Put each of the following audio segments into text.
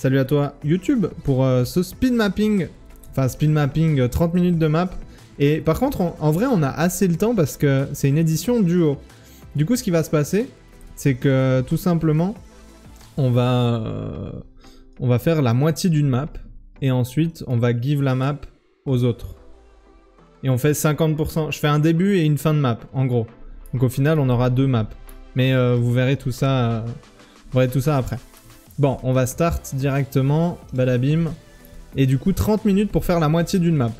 Salut à toi YouTube pour euh, ce speed mapping. Enfin, speed mapping, euh, 30 minutes de map. Et par contre, en, vrai, on a assez le temps parce que c'est une édition duo. Du coup, ce qui va se passer, c'est que tout simplement, on va, euh, on va faire la moitié d'une map. Et ensuite, on va give la map aux autres. Et on fait 50%. Je fais un début et une fin de map, en gros. Donc au final, on aura deux maps. Mais euh, vous verrez tout ça, euh, vous verrez tout ça après. Bon, on va start directement, balabim. Et du coup, 30 minutes pour faire la moitié d'une map.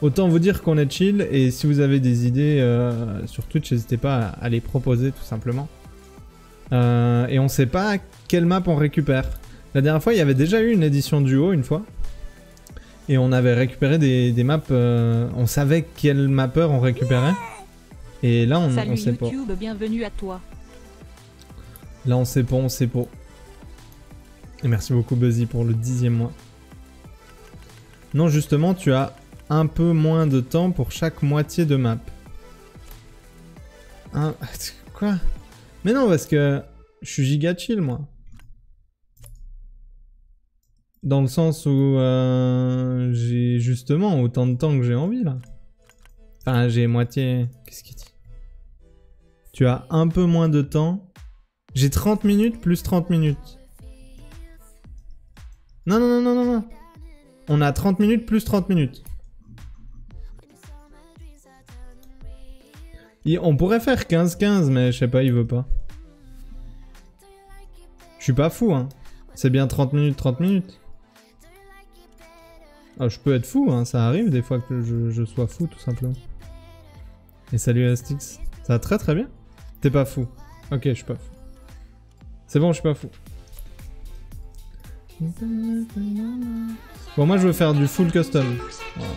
Autant vous dire qu'on est chill, et si vous avez des idées euh, sur Twitch, n'hésitez pas à, à les proposer tout simplement. Euh, et on sait pas quelle map on récupère. La dernière fois, il y avait déjà eu une édition duo une fois. Et on avait récupéré des, des maps. euh, on savait quel mapper on récupérait. Et là, on, Salut on sait pas. YouTube, bienvenue à toi. Là, on sait pas, on sait pas. Et merci beaucoup, Buzzy, pour le dixième mois. Non, justement, tu as un peu moins de temps pour chaque moitié de map. Quoi? Mais non, parce que je suis giga chill, moi. Dans le sens où euh, j'ai justement autant de temps que j'ai envie, là. Enfin, j'ai moitié... Qu'est-ce qu'il dit? Tu as un peu moins de temps j'ai 30 minutes plus 30 minutes. Non, non, non, non, non, non. On a 30 minutes plus 30 minutes. On pourrait faire 15-15, mais je sais pas, il veut pas. Je suis pas fou, hein. C'est bien 30 minutes, 30 minutes. Ah, je peux être fou, hein. Ça arrive des fois que je, je sois fou, tout simplement. Et salut Astix. Ça va très très bien. T'es pas fou. Ok, je suis pas fou. C'est bon, je suis pas fou. Bon, moi je veux faire du full custom. Voilà.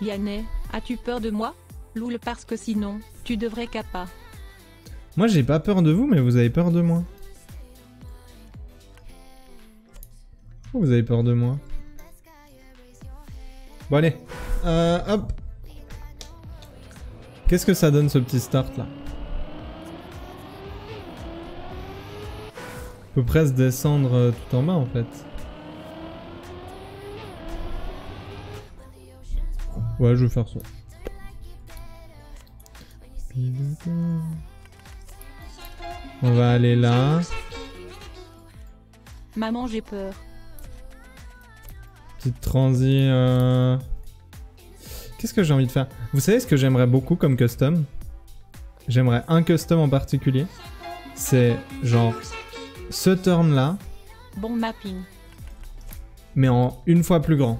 Yanné, as-tu peur de moi? Loul parce que sinon, tu devrais kappa. Moi j'ai pas peur de vous, mais vous avez peur de moi. Pourquoi vous avez peur de moi? Bon allez. Euh, hop. Qu'est-ce que ça donne ce petit start là? On peut presque descendre euh, tout en bas en fait. Ouais, je vais faire ça. On va aller là. Maman, j'ai peur. Petite transi. euh, Qu'est-ce que j'ai envie de faire? Vous savez ce que j'aimerais beaucoup comme custom? J'aimerais un custom en particulier. C'est genre ce turn là, Bon mapping. mais en une fois plus grand.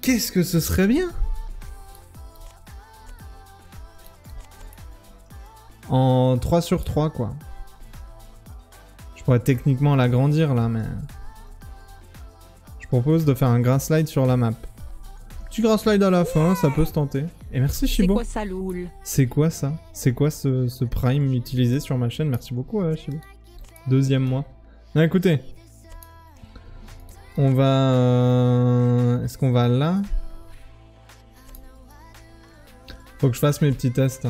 Qu'est-ce que ce serait bien? En 3 sur 3 quoi. Je pourrais techniquement l'agrandir là, mais... Je propose de faire un grass slide sur la map. Petit grass slide à la fin, ça peut se tenter. Et merci C'est Shibo. quoi ça, Loul? C'est quoi ça? C'est quoi ce, ce prime utilisé sur ma chaîne? Merci beaucoup, euh, Shibo. Deuxième mois. Écoutez. On va... euh, Est-ce qu'on va là? Faut que je fasse mes petits tests.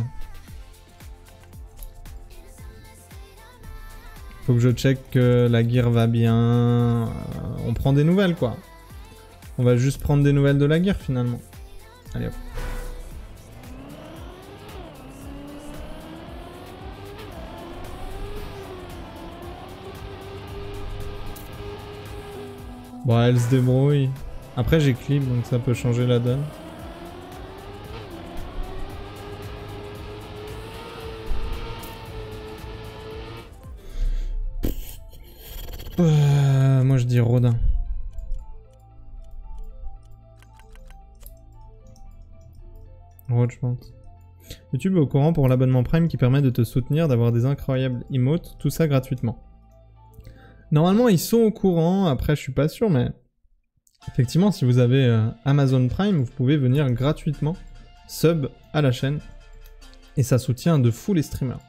Faut que je check que la gear va bien. Euh, On prend des nouvelles, quoi. On va juste prendre des nouvelles de la gear, finalement. Allez hop. Bon, elle se débrouille. Après, j'ai clip, donc ça peut changer la donne. Euh, moi, je dis Rodin. Rod, je pense. YouTube est au courant pour l'abonnement Prime qui permet de te soutenir, d'avoir des incroyables emotes, tout ça gratuitement. Normalement, ils sont au courant, après je suis pas sûr, mais effectivement, si vous avez euh, Amazon Prime, vous pouvez venir gratuitement sub à la chaîne et ça soutient de fou les streamers.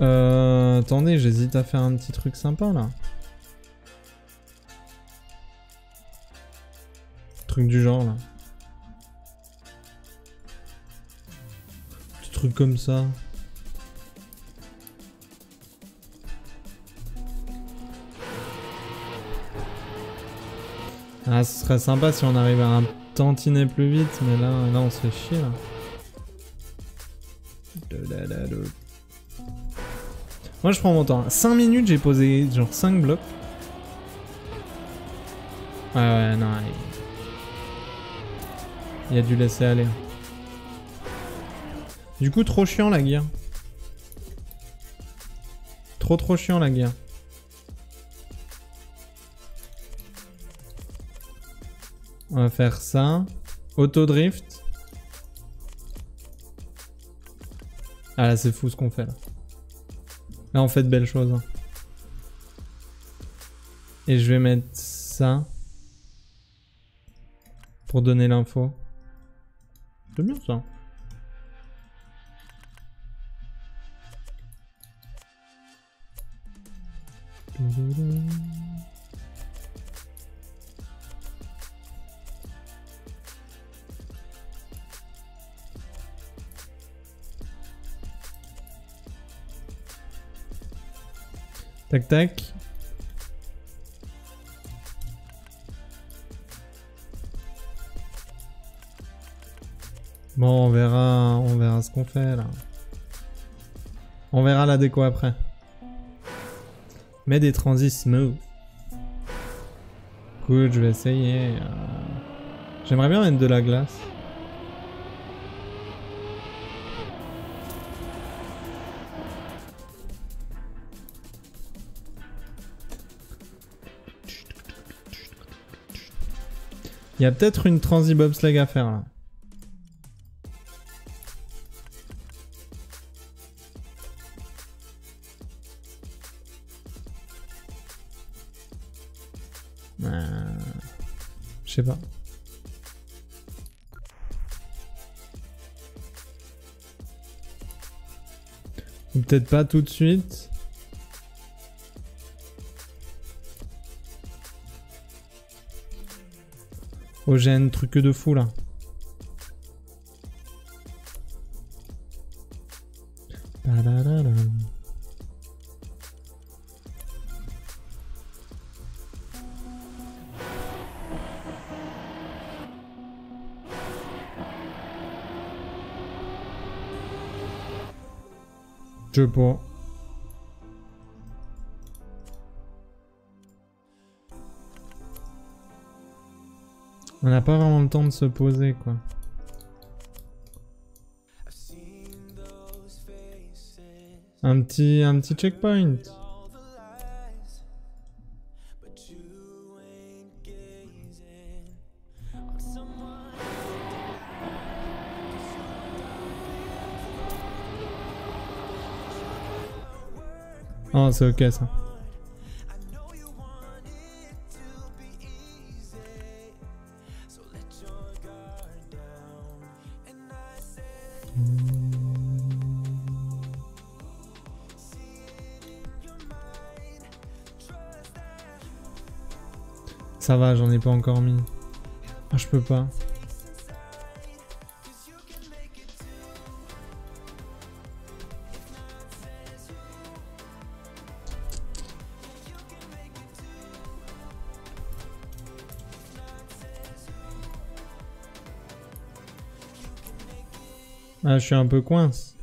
Euh, attendez, j'hésite à faire un petit truc sympa là. Truc du genre là. truc comme ça. Ah, ce serait sympa si on arrivait à un tantinet plus vite, mais là, là on se fait chier. Là. Moi, je prends mon temps. 5 minutes, j'ai posé genre 5 blocs. Ouais, ouais, non. Il y a dû laisser aller. Du coup, trop chiant la guerre. Trop trop chiant la guerre. On va faire ça. Auto-drift. Ah là, c'est fou ce qu'on fait là. Là, on fait de belles choses. Hein. Et je vais mettre ça. Pour donner l'info. C'est bien ça. Tac, tac. Bon, on verra, on verra ce qu'on fait là. On verra la déco après. Mets des transits smooth. Cool, je vais essayer. Euh. J'aimerais bien mettre de la glace. Il y a peut-être une transi bobsleigh à faire là. Euh, je sais pas. Peut-être pas tout de suite. Oh, Ogène, truc de fou là. Je sais pas. On n'a pas vraiment le temps de se poser, quoi. Un petit, un petit checkpoint. Oh, c'est ok ça. Ça va, j'en ai pas encore mis. Ah, je peux pas. Ah, je suis un peu coince.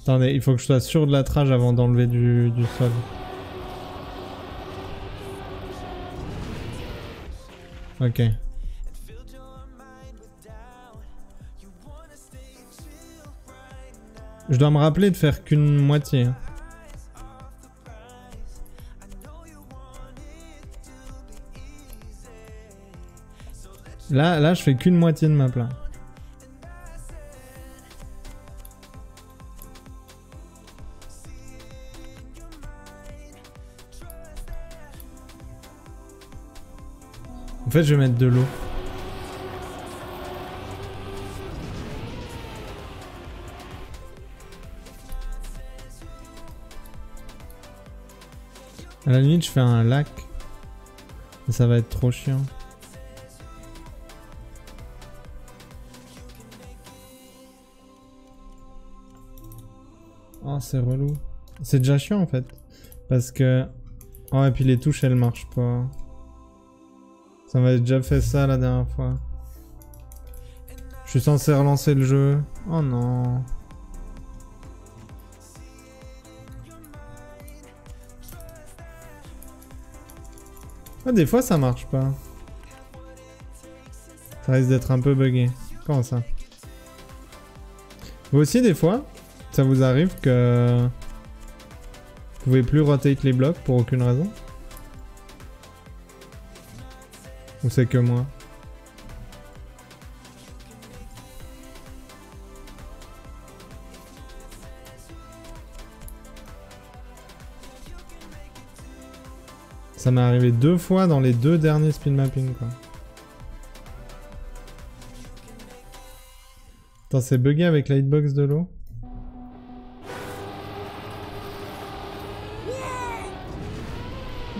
Attendez, il faut que je sois sûr de la trage avant d'enlever du sol. Ok. Je dois me rappeler de faire qu'une moitié. Hein. Là, là, je fais qu'une moitié de ma plat. je vais mettre de l'eau. À la limite, je fais un lac. Ça va être trop chiant. Oh, c'est relou. C'est déjà chiant en fait. Parce que... Oh, et puis les touches, elles marchent pas. Ça m'avait déjà fait ça la dernière fois. Je suis censé relancer le jeu. Oh non. Ah, des fois, ça marche pas. Ça risque d'être un peu buggé. Comment ça? Vous aussi, des fois, ça vous arrive que... Vous pouvez plus rotate les blocs pour aucune raison? C'est que moi Ça m'est arrivé deux fois dans les deux derniers spin mapping quoi. C'est bugué avec la hitbox de l'eau?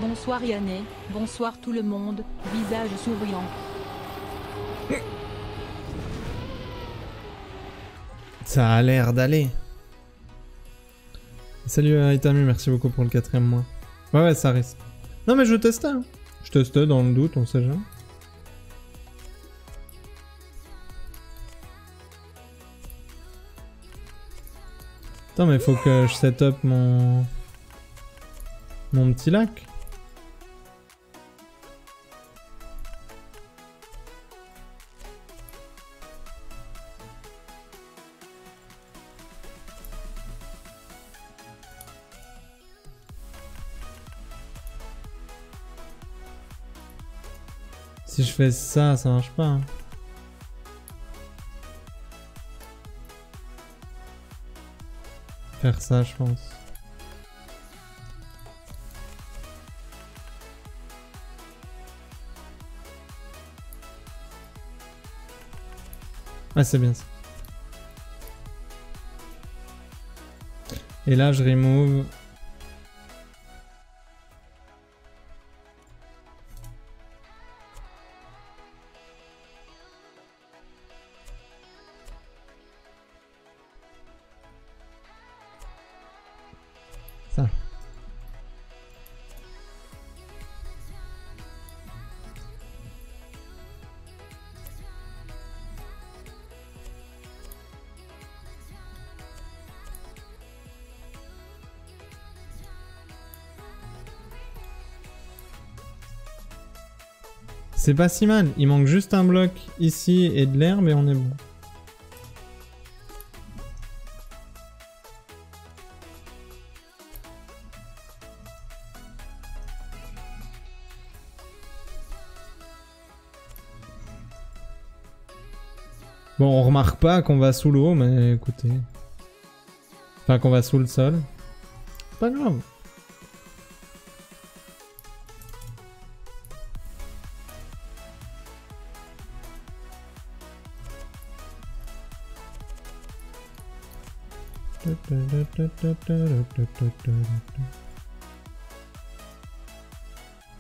Bonsoir Yanné, bonsoir tout le monde, visage souriant. Ça a l'air d'aller. Salut euh, Itamu, merci beaucoup pour le quatrième mois. Ouais ouais, ça risque. Non mais je testais. Hein. Je testais dans le doute, on sait jamais. Attends mais faut que je set up mon... Mon petit lac. Fais ça, ça marche pas. hein. Faire ça, je pense. Ah, c'est bien ça. Et là, je remove. C'est pas si mal, il manque juste un bloc ici et de l'herbe et on est bon. Bon, on remarque pas qu'on va sous l'eau, mais écoutez. Enfin, qu'on va sous le sol. Pas grave.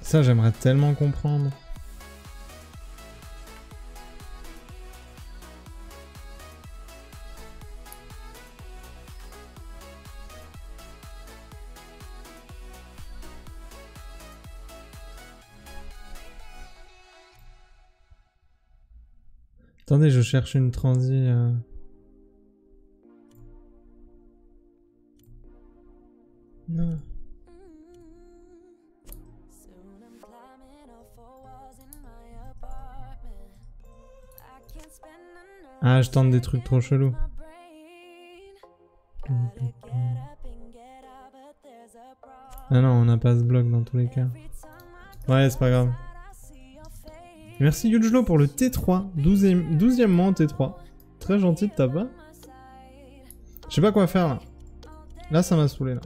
Ça, j'aimerais tellement comprendre. Attendez, je cherche une transi. euh. Ah, je tente des trucs trop chelous. Ah non, on n'a pas ce bloc dans tous les cas. Ouais, c'est pas grave. Merci Yujlo pour le T3. 12e, 12e mois en T3. Très gentil de ta part. Je sais pas quoi faire là. Là, ça m'a saoulé là.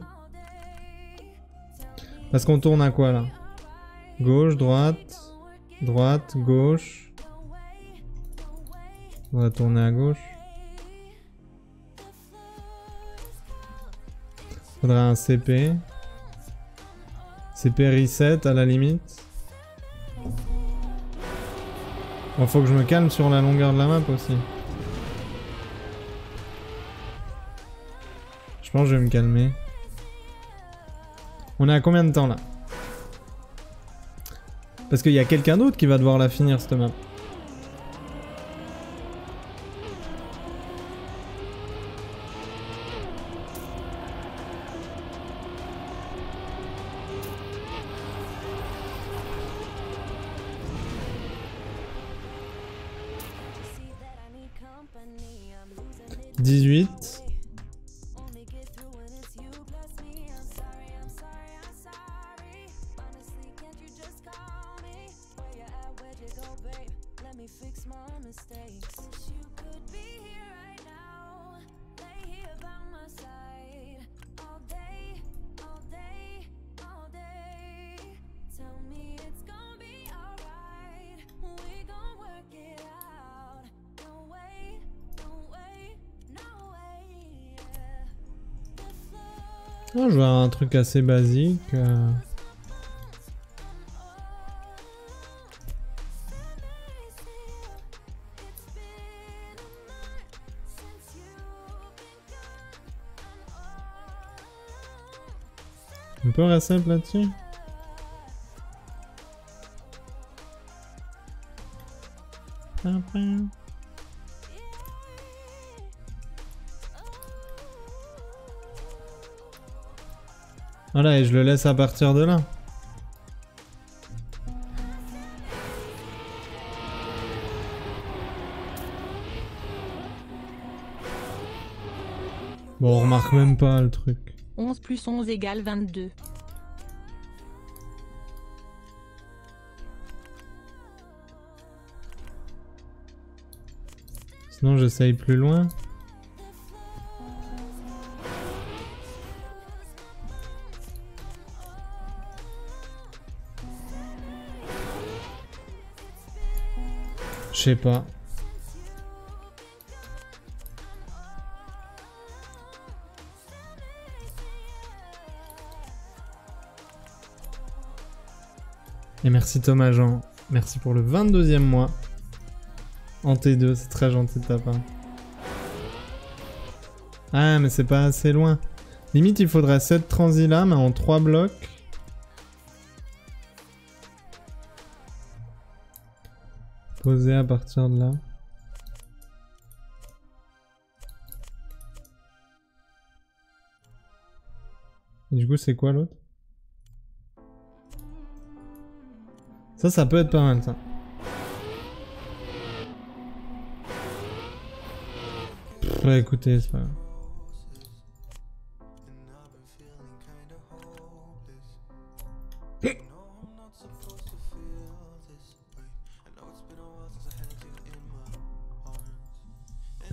Parce qu'on tourne à quoi là? Gauche, droite, droite, gauche. On va tourner à gauche. Faudrait un CP. CP reset à la limite. Bon, faut que je me calme sur la longueur de la map aussi. Je pense que je vais me calmer. On est à combien de temps là Parce qu'il y a quelqu'un d'autre qui va devoir la finir cette map. See Oh, je vois un truc assez basique. euh. On peut rester là-dessus Voilà, et je le laisse à partir de là. Bon, on remarque même pas le truc. 11 plus 11 égale 22. Sinon, j'essaye plus loin. Sais pas. Et merci Thomas Jean. Merci pour le 22e mois. En T2, c'est très gentil de ta part. Ah, mais c'est pas assez loin. Limite, il faudrait 7 transits là, mais en 3 blocs. Poser à partir de là. Et du coup, c'est quoi l'autre? Ça, ça peut être pas mal, ça. Pff, écoutez, c'est pas grave.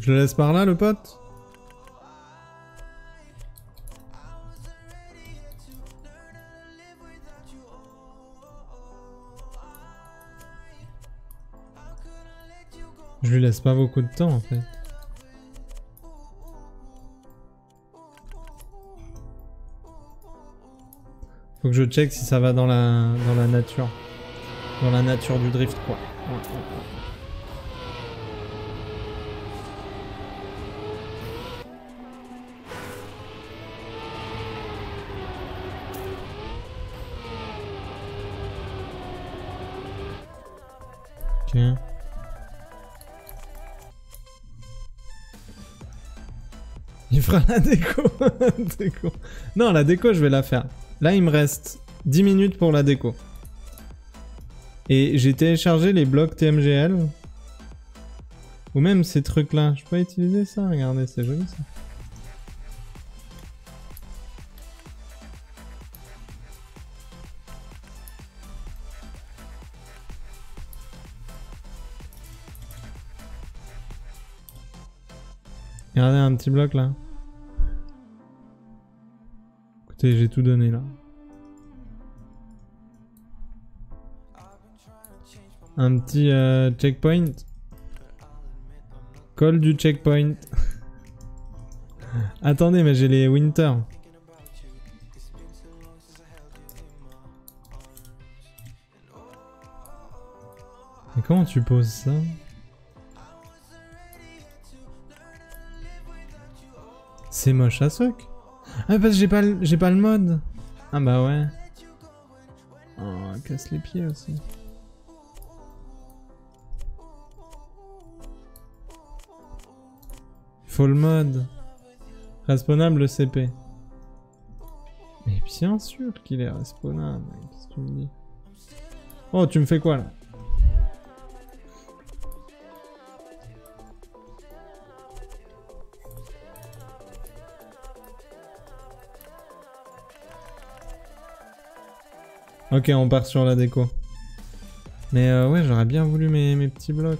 Je le laisse par là, le pote Je lui laisse pas beaucoup de temps en fait. Faut que je check si ça va dans la, dans la nature. Dans la nature du drift quoi. Il fera la déco. déco. Non, la déco, je vais la faire. Là, il me reste 10 minutes pour la déco. Et j'ai téléchargé les blocs TMGL. Ou même ces trucs-là. Je peux utiliser ça, regardez, c'est joli ça. Regardez un petit bloc là. J'ai tout donné là. Un petit euh, checkpoint. Call du checkpoint. Attendez, mais j'ai les winter. Mais comment tu poses ça? C'est moche à soc. Ah, parce que j'ai pas, le- j'ai pas le mode. Ah bah ouais. Oh, casse les pieds aussi. Faut le mode. Respawnable CP. Mais bien sûr qu'il est respawnable. Qu'est-ce que tu me dis? Oh, tu me fais quoi là? Ok, on part sur la déco. Mais euh, ouais, j'aurais bien voulu mes, mes petits blocs.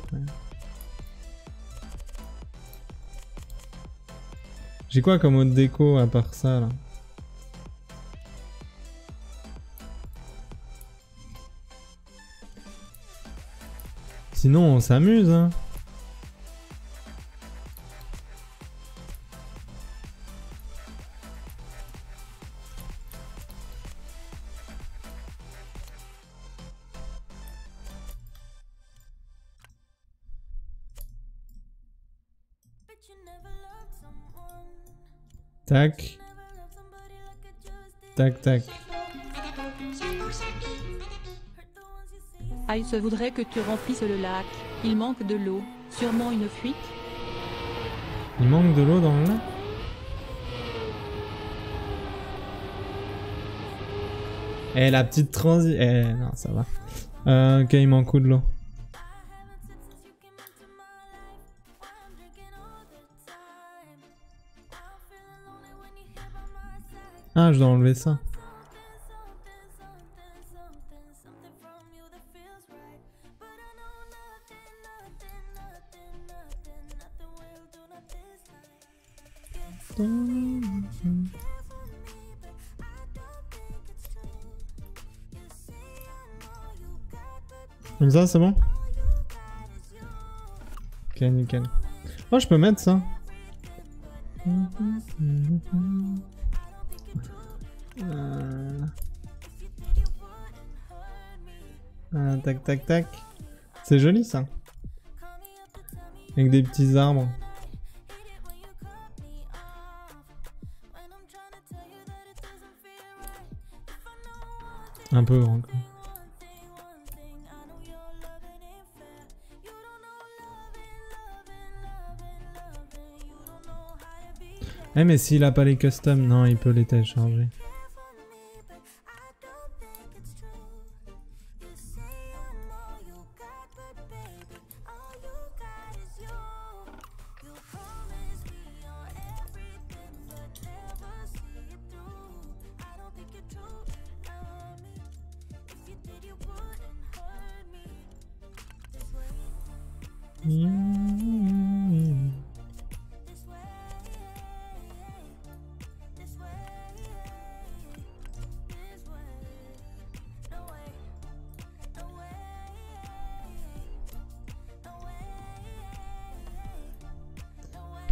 J'ai quoi comme autre déco à part ça là? Sinon, on s'amuse, hein. Tac, tac, tac. See. Ice voudrait que tu remplisses le lac. Il manque de l'eau. Sûrement une fuite. Il manque de l'eau dans le lac Eh, la petite transi... Eh, non, ça va. Euh, ok, il manque de l'eau? Ah, je dois enlever ça. Comme ça, c'est bon Ok, nickel. Oh, je peux mettre ça. Euh. Ah, tac, tac, tac. C'est joli ça. Avec des petits arbres. Un peu grand. quoi. Eh mais s'il a pas les customs, non, il peut les télécharger.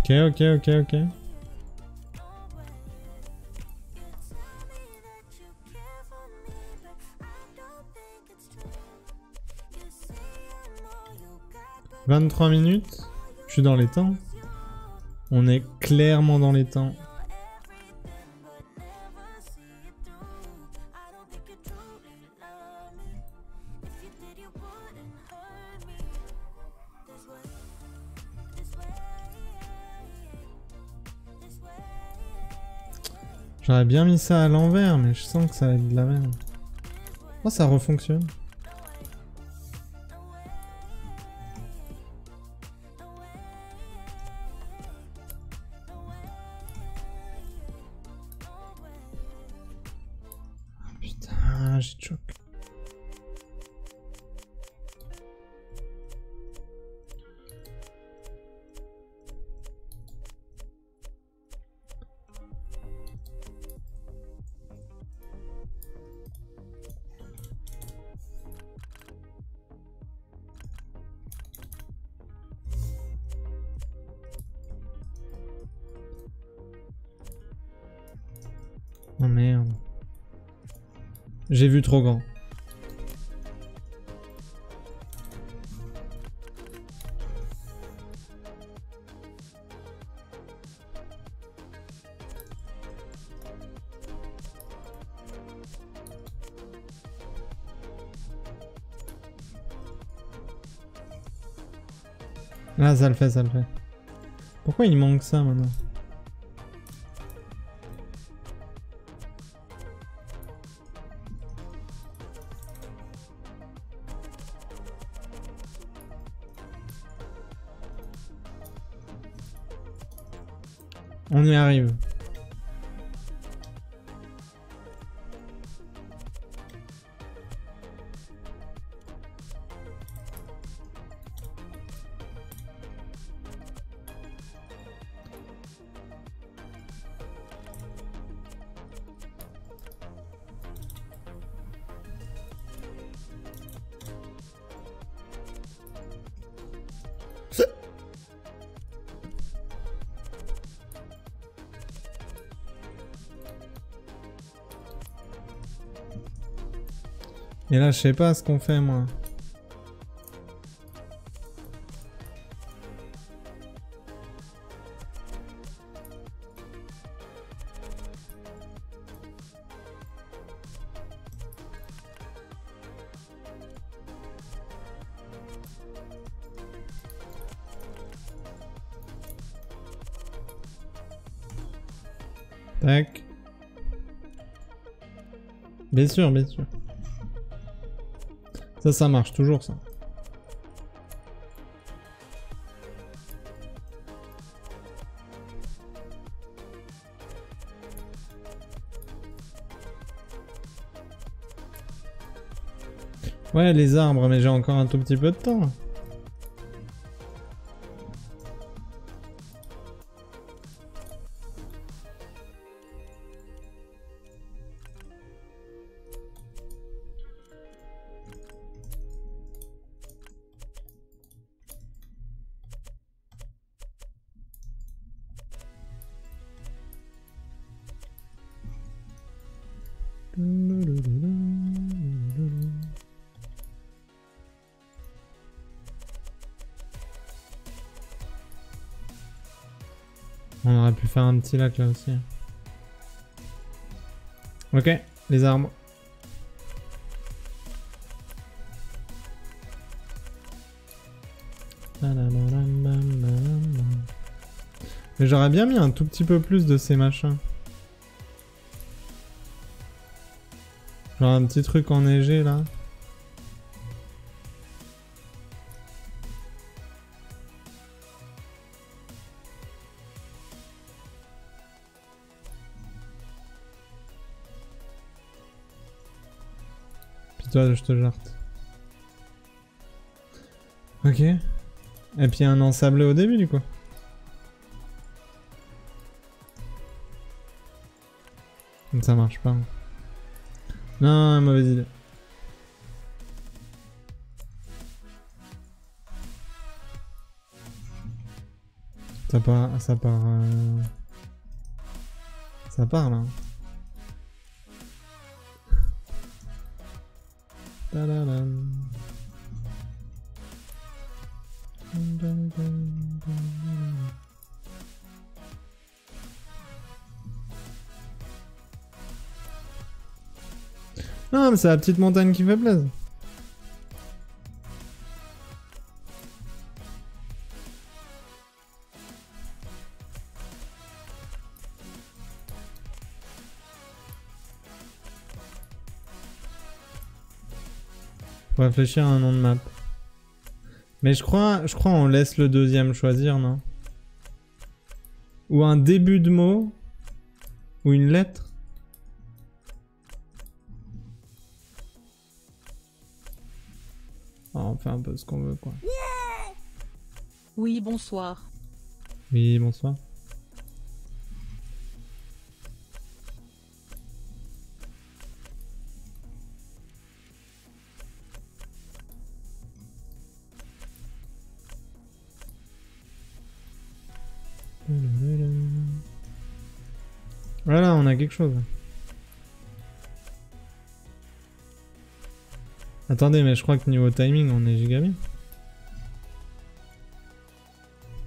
Ok, ok, ok, ok. « 23 minutes. Je suis dans les temps. On est clairement dans les temps. J'aurais bien mis ça à l'envers, mais je sens que ça va être de la merde. Oh, ça refonctionne. Ah, Putain, j'ai choc. J'ai vu trop grand. Ah, ça le fait, ça le fait. Pourquoi il manque ça maintenant? Y arrive. Et là, je sais pas ce qu'on fait, moi. Tac. Bien sûr, bien sûr. Ça, ça marche toujours, ça. Ouais, les arbres, mais j'ai encore un tout petit peu de temps. Un petit lac là aussi. Ok, les arbres. Mais j'aurais bien mis un tout petit peu plus de ces machins. Genre un petit truc enneigé là. Je te jarte. Ok. Et puis un ensablé au début du coup. Ça marche pas. Non, mauvaise idée. Ça part, ça part, euh, ça part là. Non, mais c'est la petite montagne qui fait plaisir. Faut réfléchir à un nom de map. Mais je crois, je crois on laisse le deuxième choisir, non? Ou un début de mot Ou une lettre? Ah, On fait un peu ce qu'on veut, quoi. Oui, bonsoir. Oui, bonsoir. Chose. Attendez, mais je crois que niveau timing, on est giga.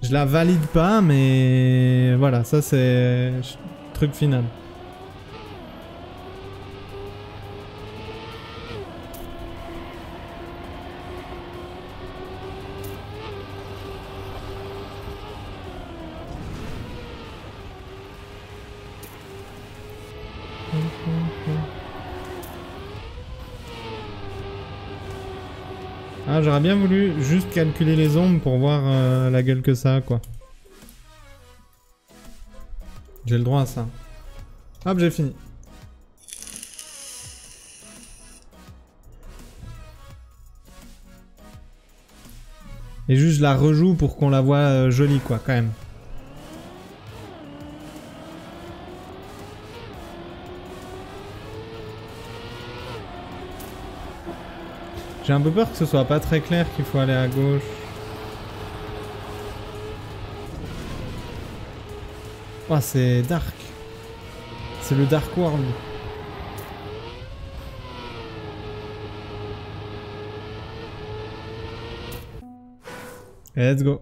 Je la valide pas, mais voilà, ça c'est truc final. Bien voulu juste calculer les ombres pour voir euh, la gueule que ça a, quoi. J'ai le droit à ça. Hop, j'ai fini. Et juste, la rejoue pour qu'on la voit euh, jolie, quoi, quand même. J'ai un peu peur que ce soit pas très clair qu'il faut aller à gauche. Oh, c'est dark. C'est le Dark World. Let's go.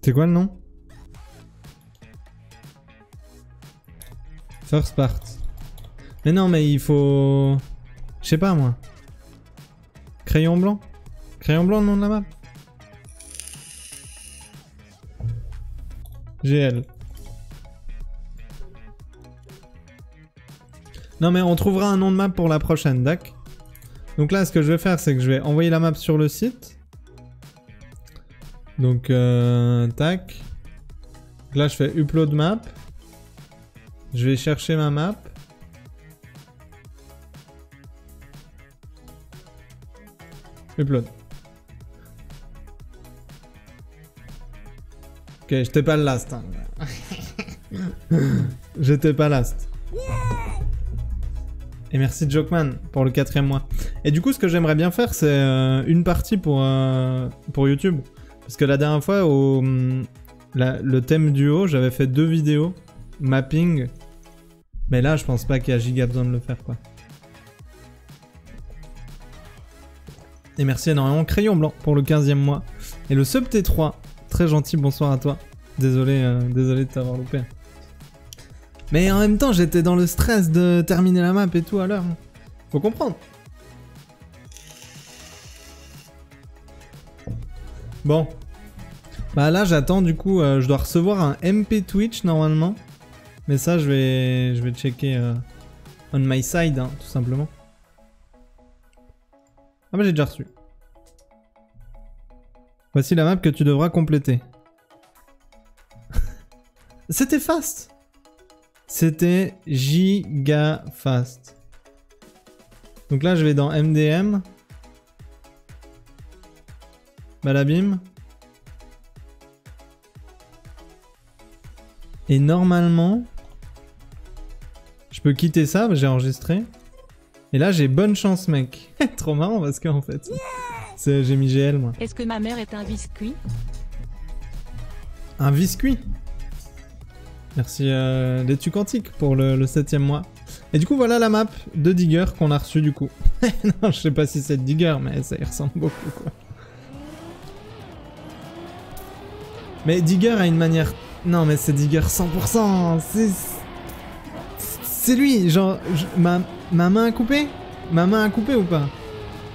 C'est quoi le nom? First part. Mais non, mais il faut... Je sais pas moi. Crayon blanc Crayon blanc le nom de la map GL. Non mais on trouvera un nom de map pour la prochaine, dac Donc là, ce que je vais faire, c'est que je vais envoyer la map sur le site. Donc, euh, tac. Là, je fais upload map. Je vais chercher ma map. Upload. Ok, j'étais pas le last. hein. j'étais pas last. Et merci Jokeman pour le quatrième mois. Et du coup, ce que j'aimerais bien faire, c'est euh, une partie pour, euh, pour YouTube. Parce que la dernière fois, au, hum, le thème duo, j'avais fait deux vidéos. Mapping. Mais là, je pense pas qu'il y a giga besoin de le faire, quoi. Et merci énormément Crayon Blanc pour le 15e mois. Et le sub T3, très gentil, bonsoir à toi. Désolé, euh, désolé de t'avoir loupé. Mais en même temps, j'étais dans le stress de terminer la map et tout à l'heure. Faut comprendre. Bon. Bah là, j'attends du coup, euh, je dois recevoir un MP Twitch normalement. Mais ça, je vais, je vais checker euh, on my side, hein, tout simplement. Ah bah j'ai déjà reçu. Voici la map que tu devras compléter. C'était fast C'était giga fast. Donc là je vais dans MDM. Balabim. Et normalement, peux quitter ça, j'ai enregistré. Et là, j'ai bonne chance, mec. Trop marrant parce qu'en fait, c'est j'ai mis GL moi. Est-ce que ma mère est un biscuit? Un biscuit? Merci euh, Laitue Quantique pour le, le septième mois. Et du coup, voilà la map de Digger qu'on a reçue du coup. non, je sais pas si c'est Digger, mais ça y ressemble beaucoup quoi. Mais Digger a une manière. Non, mais c'est Digger 100%. C'est. C'est lui. Genre, ma, ma main a coupé? Ma main a coupé ou pas?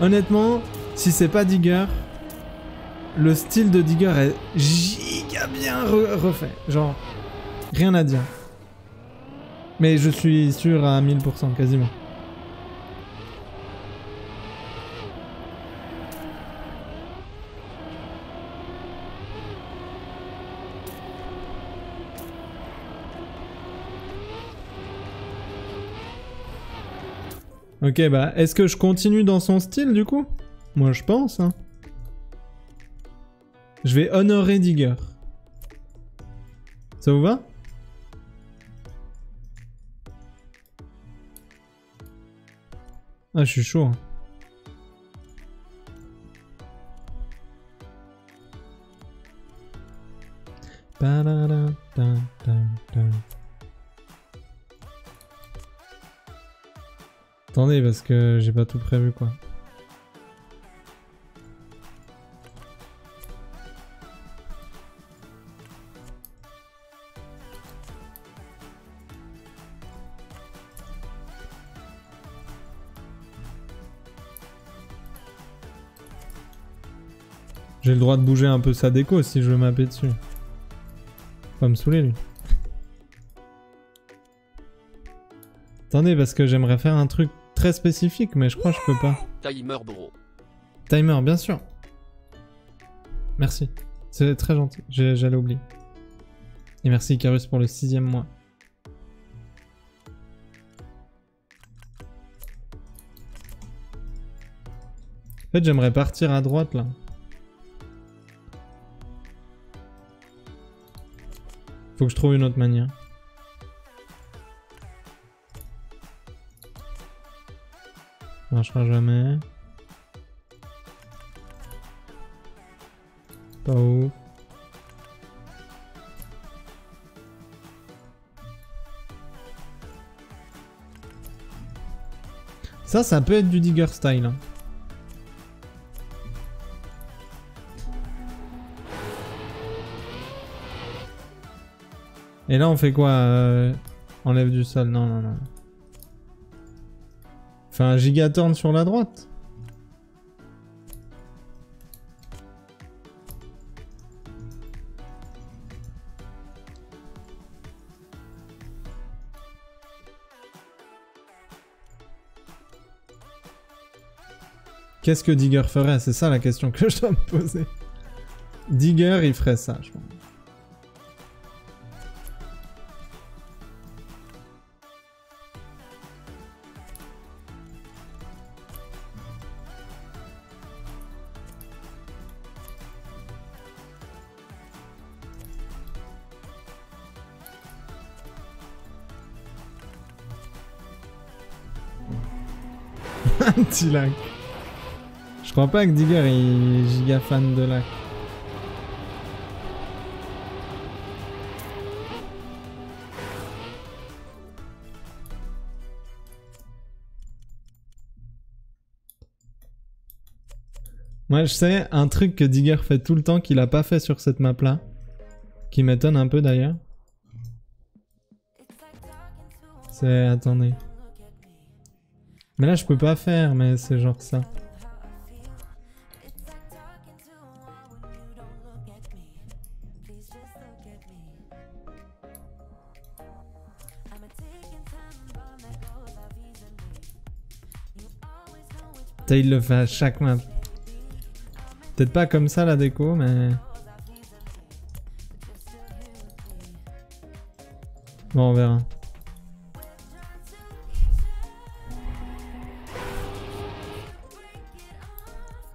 Honnêtement, si c'est pas Digger, le style de Digger est giga bien re- refait. Genre, rien à dire. Mais je suis sûr à 1000% quasiment. Ok, bah, est-ce que je continue dans son style du coup? Moi, je pense. Hein. Je vais honorer Digger. Ça vous va? Ah, je suis chaud. hein. Attendez, parce que j'ai pas tout prévu, quoi. J'ai le droit de bouger un peu sa déco si je veux mapper dessus. Pas me saouler lui. Attendez parce que j'aimerais faire un truc très spécifique, mais je crois que je peux pas. Timer bro. Timer, bien sûr. Merci. C'est très gentil. J'ai- J'allais oublier. Et merci Icarus pour le sixième mois. En fait, j'aimerais partir à droite là. Faut que je trouve une autre manière. Ça marchera jamais. Ça, ça peut être du digger style. hein. Et là, on fait quoi euh, Enlève du sol? Non, non, non. Fait un gigatorn sur la droite. Qu'est-ce que Digger ferait? C'est ça la question que je dois me poser. Digger, il ferait ça, je pense. Je crois pas que Digger est giga fan de lac. Moi, je sais un truc que Digger fait tout le temps qu'il a pas fait sur cette map là, qui m'étonne un peu d'ailleurs. C'est attendez. Mais là, je peux pas faire, mais c'est genre ça. Il le fait à chaque map. Peut-être pas comme ça la déco, mais. Bon, on verra.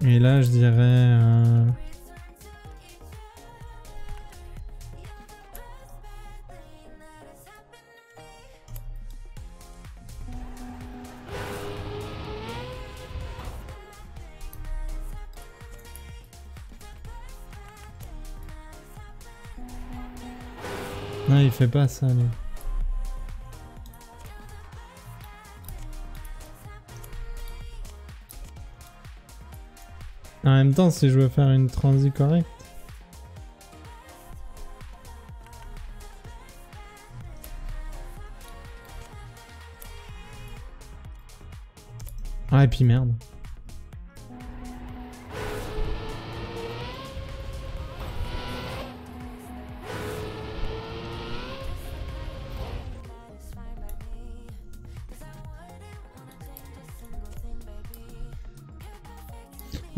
Et là, je dirais. euh, Non, il fait pas ça, lui. En même temps, si je veux faire une transi correcte. Ah, et puis merde.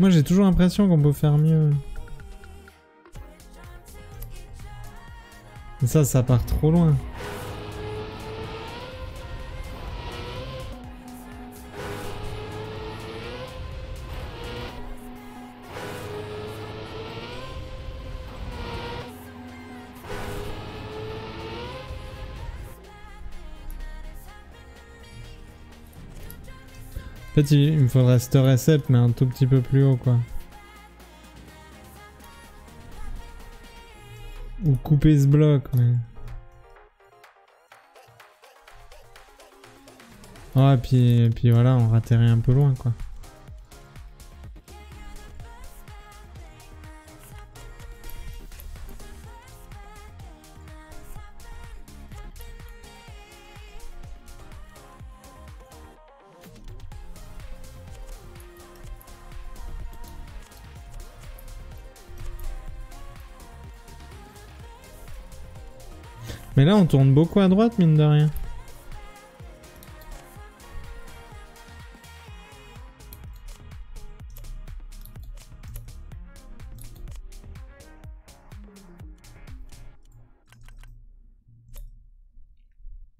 Moi, j'ai toujours l'impression qu'on peut faire mieux. Ça, ça part trop loin. Il, me faudrait cette recette, mais un tout petit peu plus haut, quoi. Ou couper ce bloc, mais... Ouais, puis, puis voilà, on ratterrit un peu loin, quoi. Mais là, on tourne beaucoup à droite, mine de rien.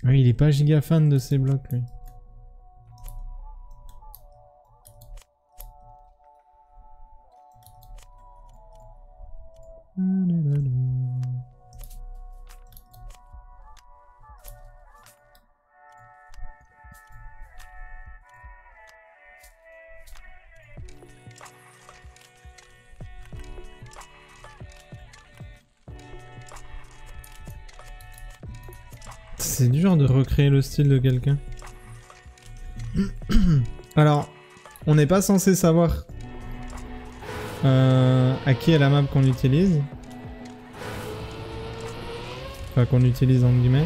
Oui, il est pas giga fan de ces blocs, lui. Style de quelqu'un. Alors, on n'est pas censé savoir euh, à qui est la map qu'on utilise. Enfin, qu'on utilise en guillemets.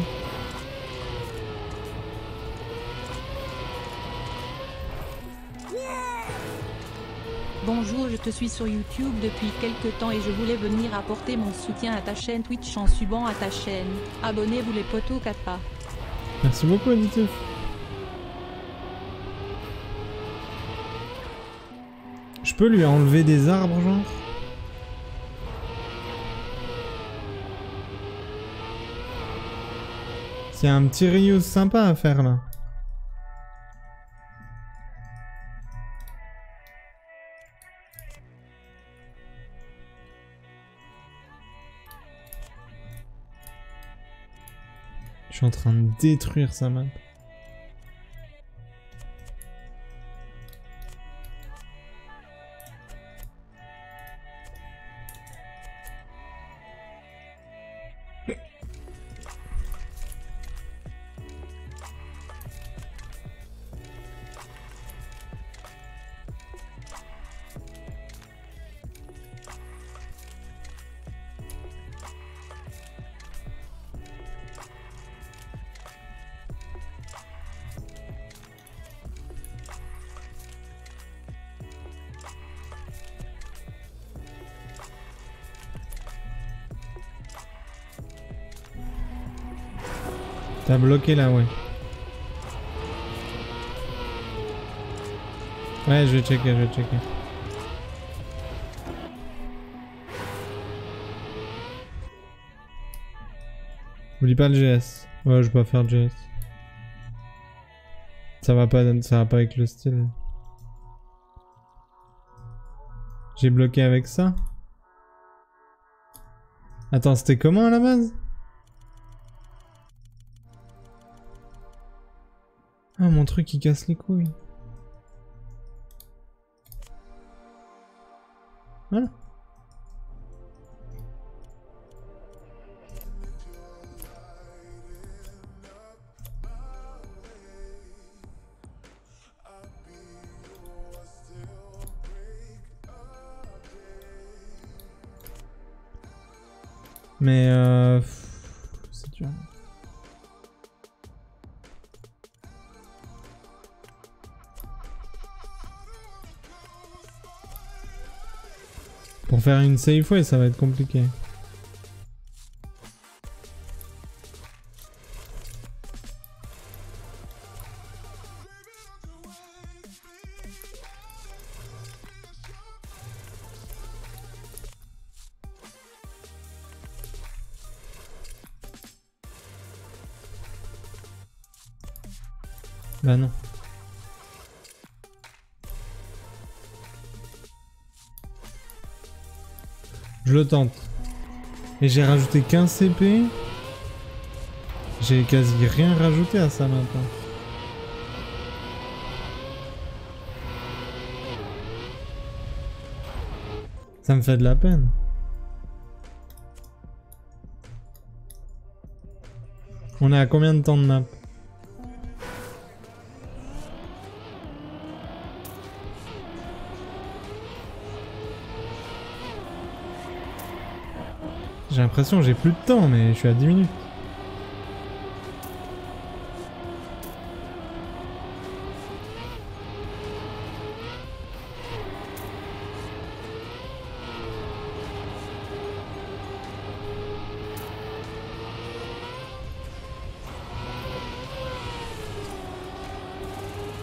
Bonjour, je te suis sur YouTube depuis quelques temps et je voulais venir apporter mon soutien à ta chaîne Twitch en subant à ta chaîne. Abonnez-vous les potos Kappa. Merci beaucoup, Additif. Je peux lui enlever des arbres, genre? C'est un petit reuse sympa à faire là. Je suis en train de détruire sa map. Bloqué là, ouais. Ouais, je vais checker, je vais checker. Oublie pas le GS. Ouais, je vais pas faire GS. Ça va pas, ça va pas avec le style. J'ai bloqué avec ça. Attends, c'était comment à la base? Truc il casse les couilles. Faire une safe way, ça va être compliqué. Bah non. Je le tente. Et j'ai rajouté 15 CP. J'ai quasi rien rajouté à ça maintenant. Ça me fait de la peine. On est à combien de temps de map? L'impression que j'ai plus de temps, mais je suis à 10 minutes.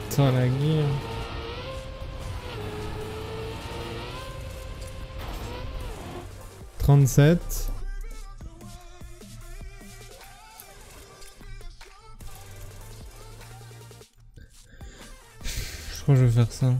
Putain, la guerre. Trente-sept. жақсы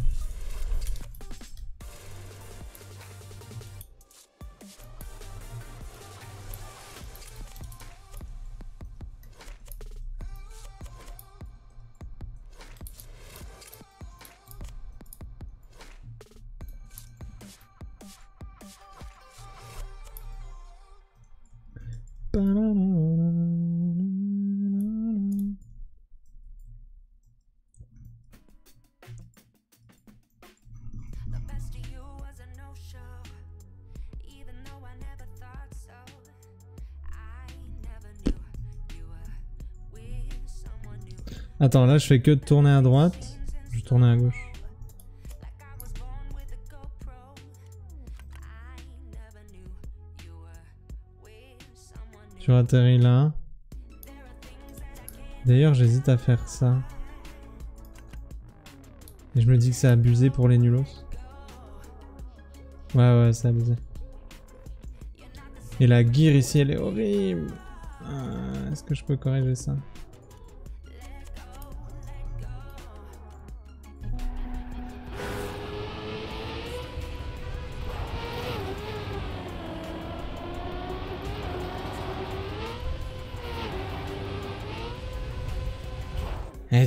Attends, là je fais que de tourner à droite. Je vais tourner à gauche. Tu atterris là. D'ailleurs, j'hésite à faire ça. Et je me dis que c'est abusé pour les nulos. Ouais, ouais, c'est abusé. Et la gear ici, elle est horrible. Ah, Est-ce que je peux corriger ça?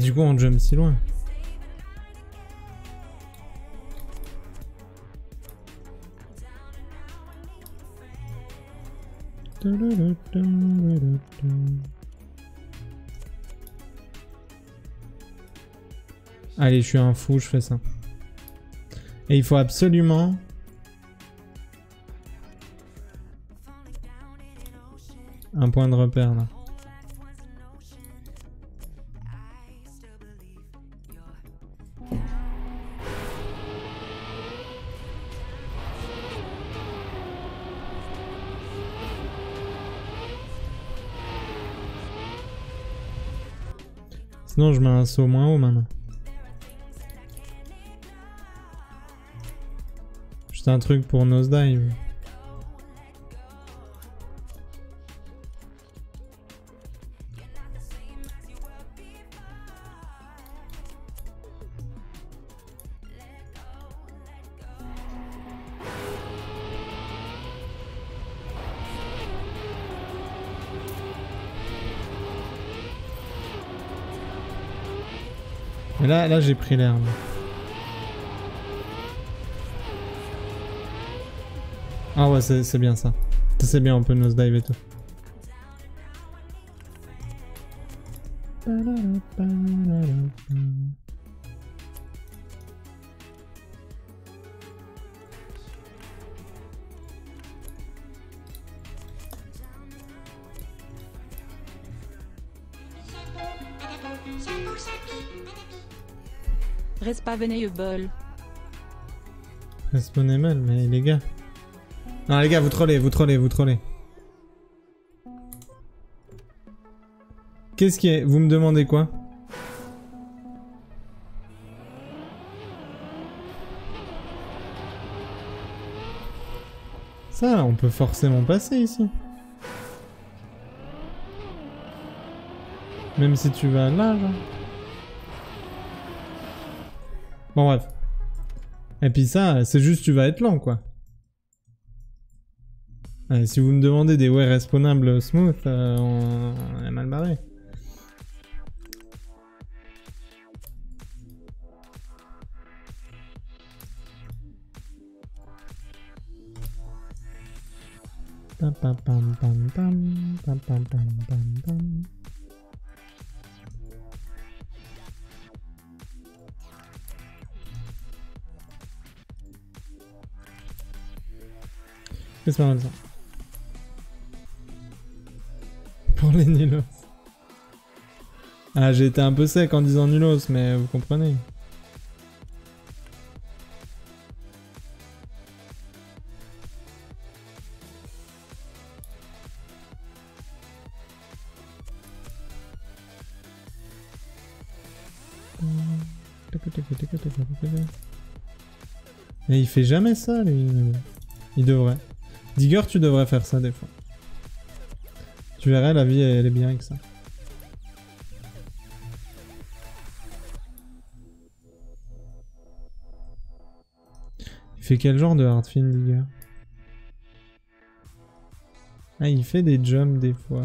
Du coup, on jump si loin. Allez, je suis un fou, je fais ça. Et il faut absolument... Un point de repère là. Sinon, je mets un saut moins haut maintenant. Juste un truc pour nosedive. Là, là j'ai pris l'herbe. Ah ouais, c'est bien ça. C'est bien, on peut nos dive Respawnez mal, mais les gars. Non, les gars, vous trollez, vous trollez, vous trollez. Qu'est-ce qui est Vous me demandez quoi? Ça, on peut forcément passer ici. Même si tu vas là, genre. Bon, bref. Et puis ça, c'est juste tu vas être lent, quoi. Ouais, si vous me demandez des way respawnables smooth, euh, on... est mal barré. C'est ça. Pour les nulos. Ah, j'ai été un peu sec en disant nulos, mais vous comprenez. Mais il fait jamais ça, lui. Il devrait. Digger, tu devrais faire ça des fois. Tu verrais, la vie, elle est bien avec ça. fait quel genre de hardfin digger? Ah, il fait des jumps des fois.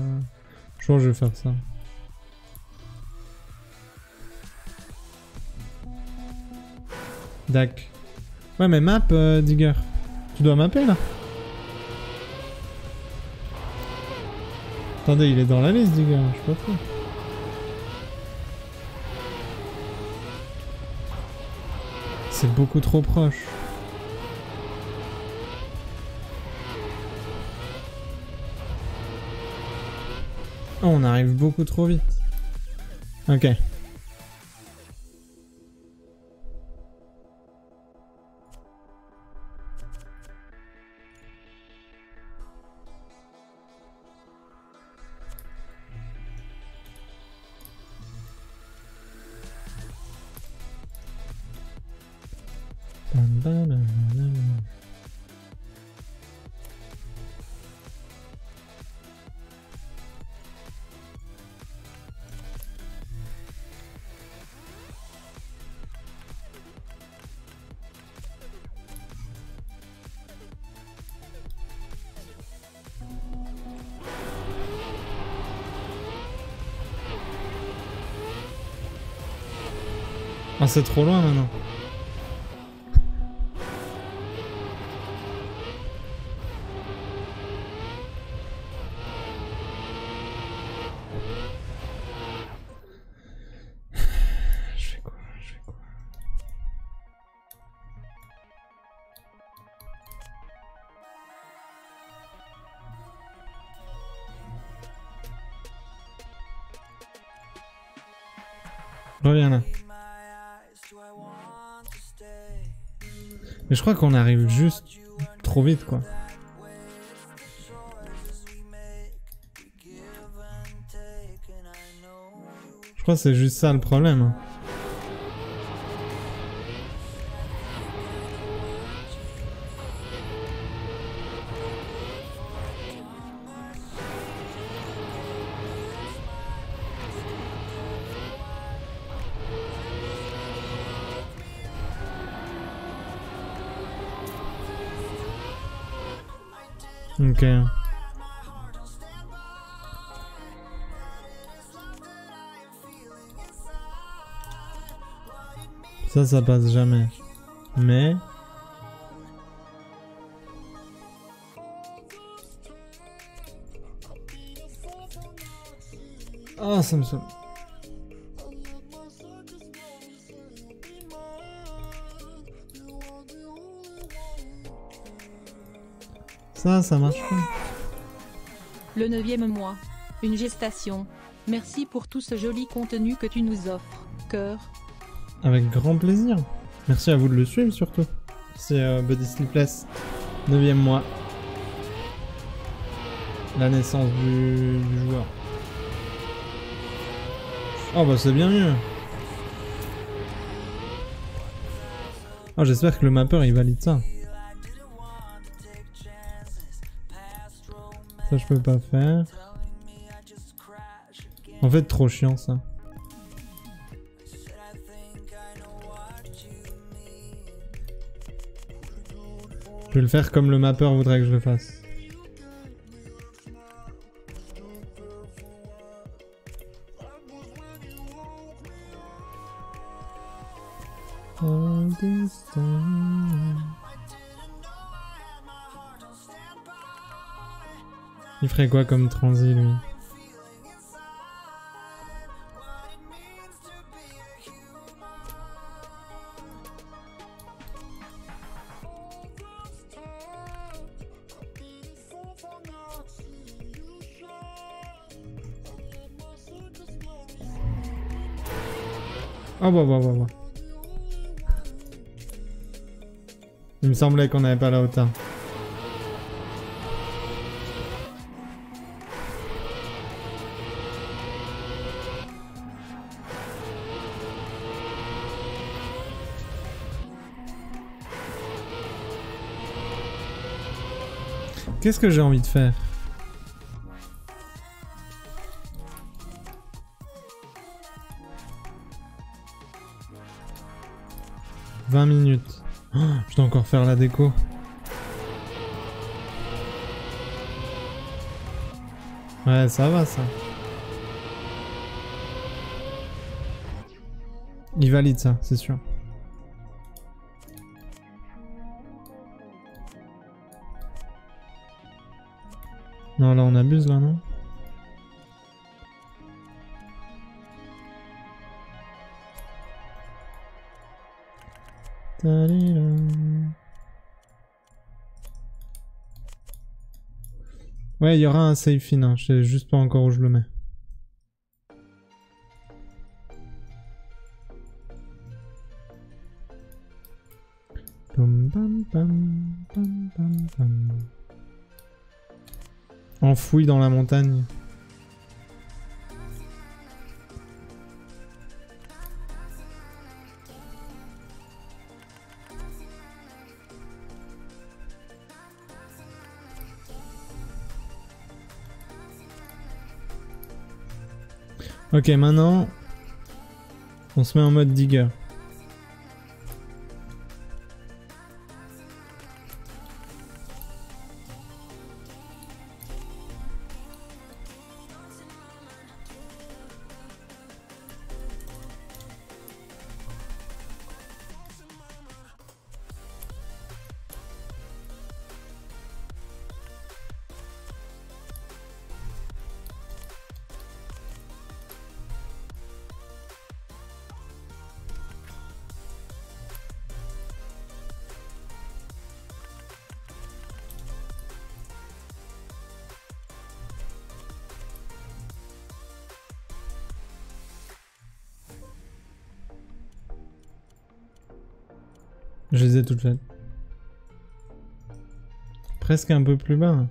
Je pense que je vais faire ça. Dac. Ouais, mais map, euh, digger. Tu dois mapper là? Attendez, il est dans la liste, digger. Je suis pas fou. C'est beaucoup trop proche. Oh, on arrive beaucoup trop vite. Ok. C'est trop loin maintenant. Mais je crois qu'on arrive juste trop vite quoi. Je crois que c'est juste ça le problème. Ok. Ça, ça passe jamais. Mais... Ah, ça me saoule. Ça, ça marche pas. Le neuvième mois. Une gestation. Merci pour tout ce joli contenu que tu nous offres. Cœur. Avec grand plaisir. Merci à vous de le suivre surtout. C'est euh, Buddy Sleepless, 9ème mois. La naissance du, du joueur. Oh bah c'est bien mieux. Oh j'espère que le mapper il valide ça. Ça je peux pas faire. En fait trop chiant ça. Je vais le faire comme le mapper voudrait que je le fasse. Ferait quoi comme transi lui Oh bah bah bah bah. Il me semblait qu'on n'avait pas la hauteur. Qu'est-ce que j'ai envie de faire 20 minutes. Oh, je dois encore faire la déco. Ouais, ça va ça. Il valide ça, c'est sûr. Non, là on abuse là, non. Ouais, il y aura un save fin, hein. je sais juste pas encore où je le mets. Enfoui dans la montagne. Ok, maintenant, on se met en mode digger. Je les ai toutes faites. Presque un peu plus bas.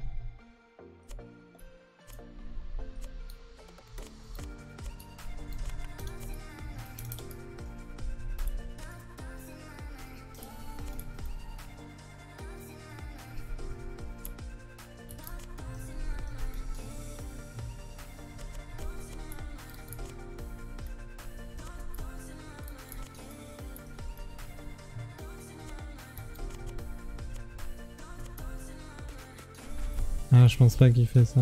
Pense pas qu'il fait ça.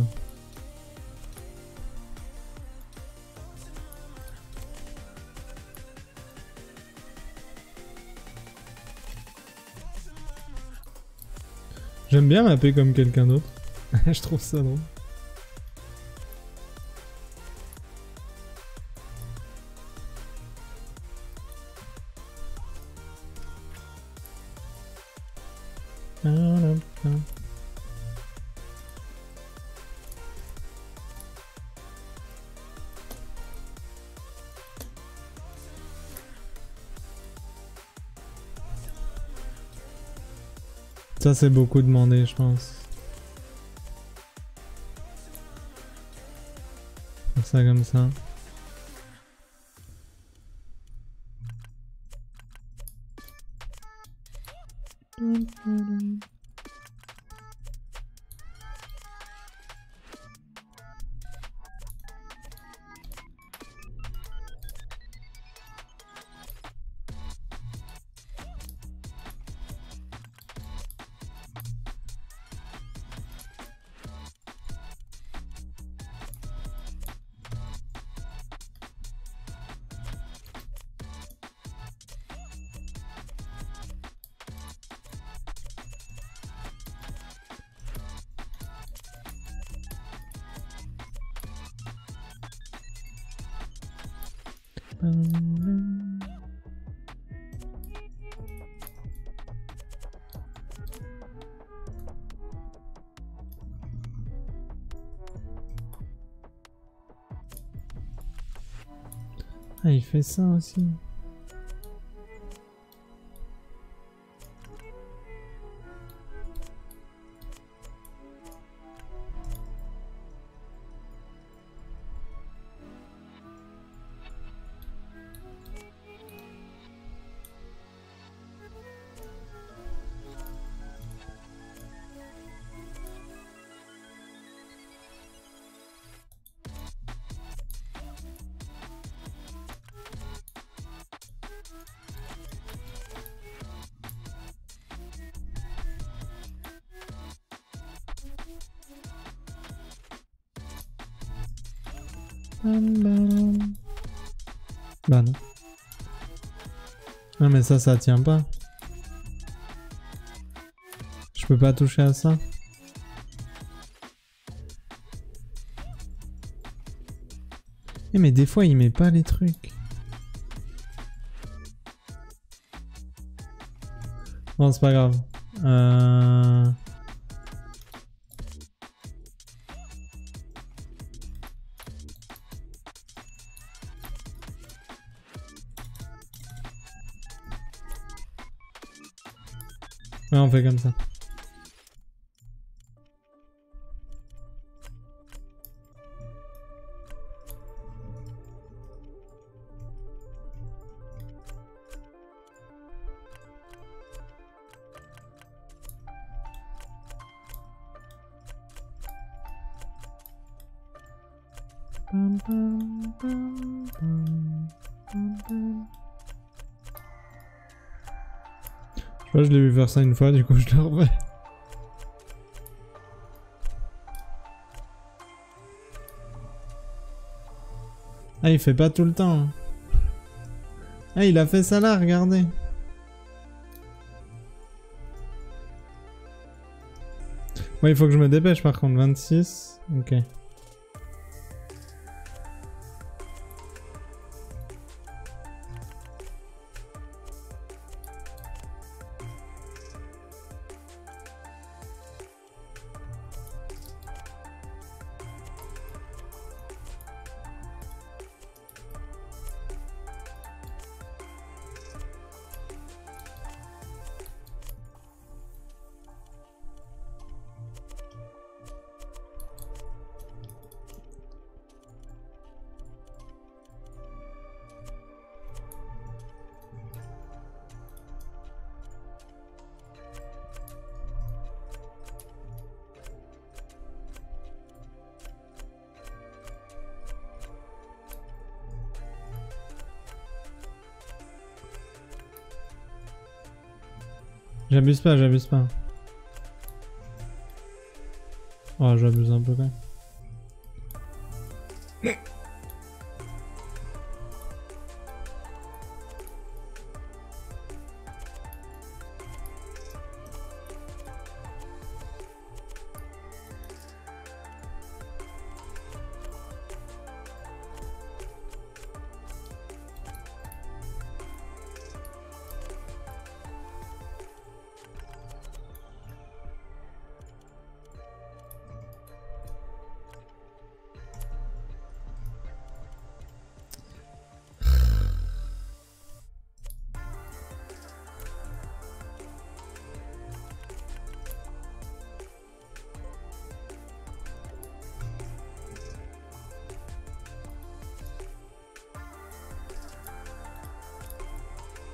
J'aime bien mapper comme quelqu'un d'autre. je trouve ça drôle. Ça, c'est beaucoup demandé, je pense. Faire ça comme ça. Ah, il fait ça aussi. Non mais ça, ça tient pas. Je peux pas toucher à ça. Eh mais des fois il met pas les trucs. Bon c'est pas grave. Euh... Ouais, on fait comme ça. Que je l'ai vu faire ça une fois, du coup je le refais. Ah, il fait pas tout le temps. hein. Ah, il a fait ça là, regardez. Ouais, il faut que je me dépêche par contre. 26. Ok. J'abuse pas, j'abuse pas. Oh, j'abuse un peu quand même.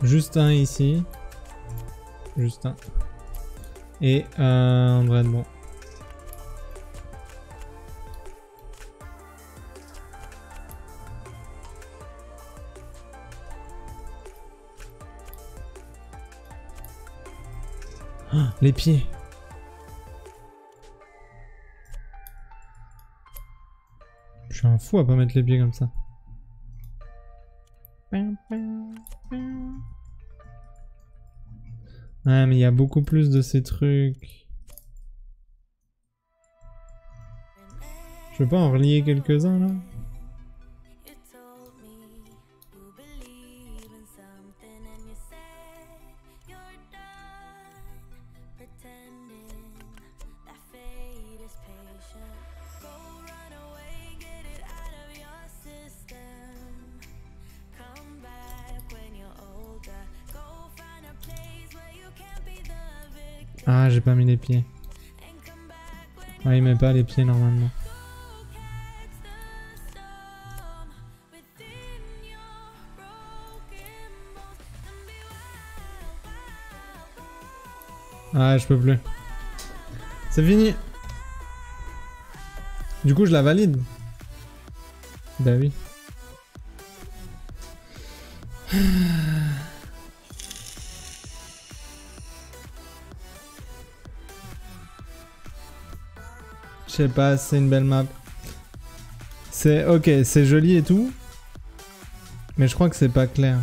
Juste un ici. Juste un. Et être bon. Ah, les pieds. Je suis un fou à pas mettre les pieds comme ça. Mais il y a beaucoup plus de ces trucs. Je peux pas en relier quelques-uns là? Pas mis les pieds. Ouais, il met pas les pieds normalement. Ah, je peux plus. C'est fini. Du coup, je la valide. Bah oui. Je sais pas, c'est une belle map. C'est ok, c'est joli et tout. Mais je crois que c'est pas clair.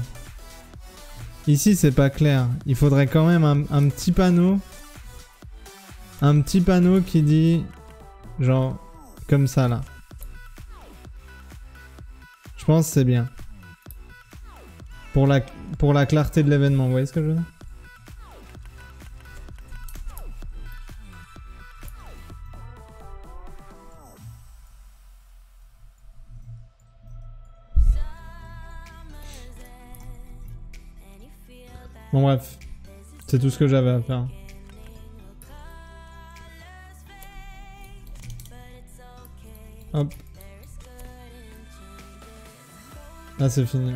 Ici, c'est pas clair. Il faudrait quand même un, un petit panneau. Un petit panneau qui dit. Genre. Comme ça là. Je pense que c'est bien. Pour la, pour la clarté de l'événement, vous voyez ce que je veux dire? Bon bref, c'est tout ce que j'avais à faire. Hop. Là c'est fini.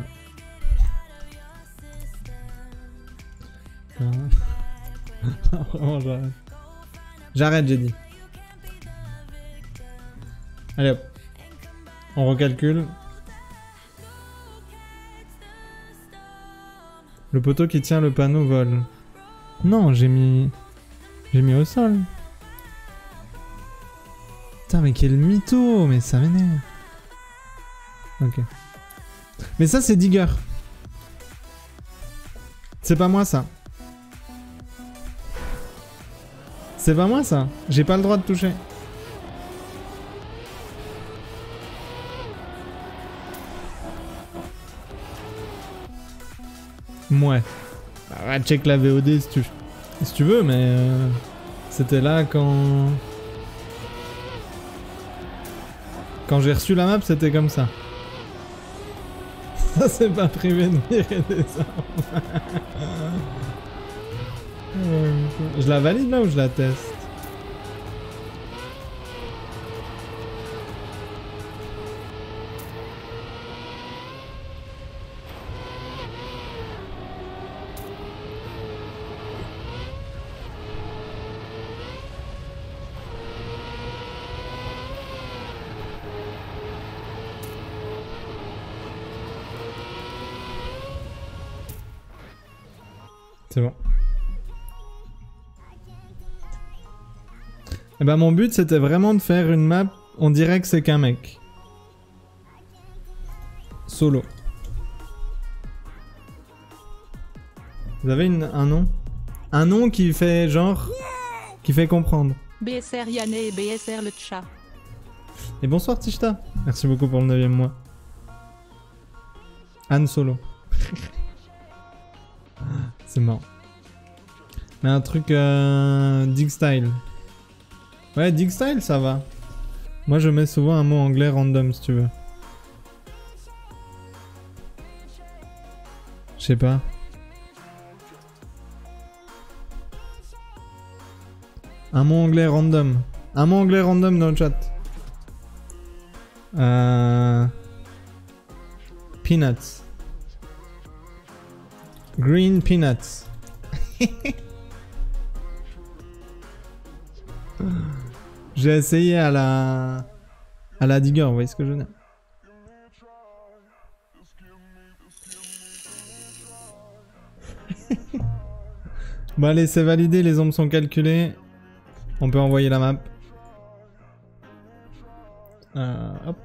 J'arrête. J'arrête j'ai dit. Allez hop. On recalcule. Le poteau qui tient le panneau vole. Non, j'ai mis... J'ai mis au sol. Putain, mais quel mytho Mais ça m'énerve. Ok. Mais ça, c'est Digger. C'est pas moi, ça. C'est pas moi, ça. J'ai pas le droit de toucher. Ouais. Bah, ouais, check la VOD si tu, si tu veux, mais euh, c'était là quand. Quand j'ai reçu la map, c'était comme ça. Ça, c'est pas privé de virer des armes. Euh, je la valide là ou je la teste? Bah mon but c'était vraiment de faire une map, on dirait que c'est qu'un mec. Solo. Vous avez une- un nom? Un nom qui fait genre... Qui fait comprendre. BSR Yanné et BSR le chat. Et bonsoir Tishta. Merci beaucoup pour le 9 mois. Anne Solo. C'est marrant. Mais un truc euh, Dig Style. Ouais, Dig Style, ça va. Moi, je mets souvent un mot anglais random, si tu veux. Je sais pas. Un mot anglais random. Un mot anglais random dans le chat. Euh... Peanuts. Green peanuts. J'ai essayé à la... À la digger, vous voyez ce que je veux dire Bon allez, c'est validé, les ombres sont calculées. On peut envoyer la map. Euh, hop.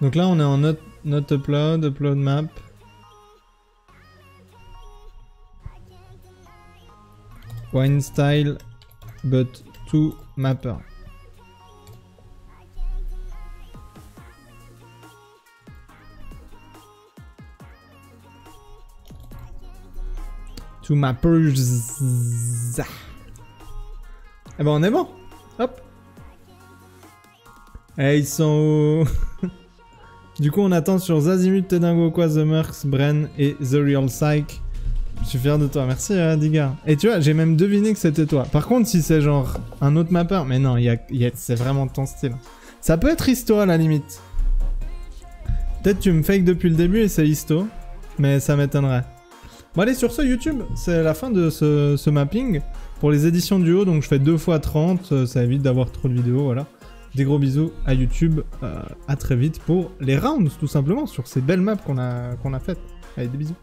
Donc là, on est en note upload, upload map. Wine style, but to mapper. To mappers. Eh ben on est bon. Hop. Eh ils sont Du coup on attend sur Zazimut, Tedingo, quoi, The Mercs, Bren et The Real Psych. Je suis fier de toi, merci euh, Diga. Et tu vois, j'ai même deviné que c'était toi. Par contre, si c'est genre un autre mapper, mais non, y y a- c'est vraiment ton style. Ça peut être Histo à la limite. Peut-être tu me fake depuis le début et c'est Histo, mais ça m'étonnerait. Bon allez, sur ce, YouTube, c'est la fin de ce, mapping. Pour les éditions du haut, donc je fais 2 x 30, euh, ça évite d'avoir trop de vidéos, voilà. Des gros bisous à YouTube, euh, à très vite pour les rounds tout simplement, sur ces belles maps qu'on a, qu'on a faites. Allez, des bisous.